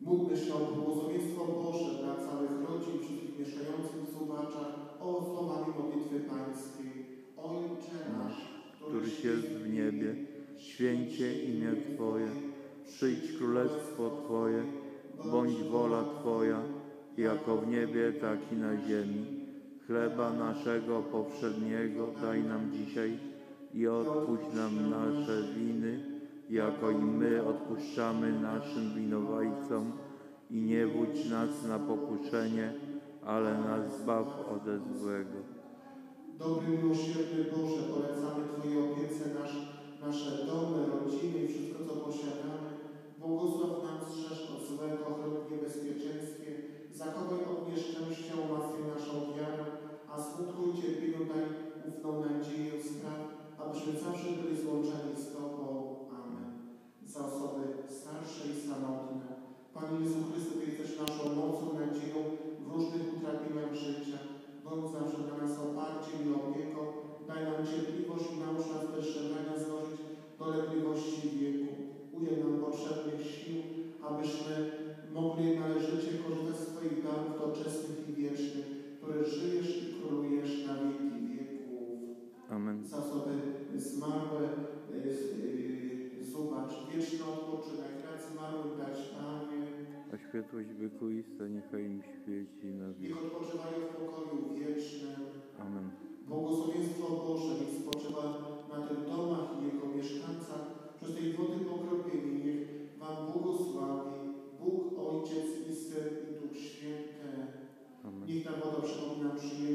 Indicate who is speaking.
Speaker 1: Módlmy się o błogosławieństwo Boże dla całych rodzin, wszystkich mieszkających w Subaczach, o słowami modlitwy pańskiej. Ojcze nasz, któryś jest w niebie, święcie imię Twoje, przyjdź królestwo Twoje, bądź wola Twoja, jako w niebie, tak i na ziemi.
Speaker 2: Chleba naszego powszedniego daj nam dzisiaj i odpuść nam nasze winy, jako i my odpuszczamy naszym winowajcom. I nie wódź nas na pokuszenie, ale nas zbaw ode złego.
Speaker 1: Dobry, miłosierny Boże, polecamy Twojej opiece nasz, nasze domy, rodziny i wszystko, co posiadamy. Błogosław nam strzeż od złego, chroń w niebezpieczeństwie. Zachowaj od nieszczęścia, umacnij naszą wiarę, a smutku i cierpieniu daj ufną nadzieję spraw, abyśmy zawsze byli złączeni Panie Jezu Chrystu, Ty jesteś naszą mocą, nadzieją w różnych utrapieniach życia. Bądź zawsze dla nas oparciem i opieką. Daj nam cierpliwość i naucz nas bez złożyć dolegliwości wieku. Udziel nam potrzebnych sił, abyśmy mogli należycie korzystać z Twoich darów doczesnych
Speaker 2: światłość wykuista niechaj im świeci na wieki. Niech
Speaker 1: odpoczywają w pokoju wiecznym.
Speaker 2: Amen.
Speaker 1: Błogosławieństwo Boże niech spoczywa na tych domach i jego mieszkańcach. Przez tej wody pokropieni niech Wam błogosławi Bóg, Ojciec i Syn i Duch Święty.
Speaker 2: Amen.
Speaker 1: Niech ta woda przypomina przyjaciół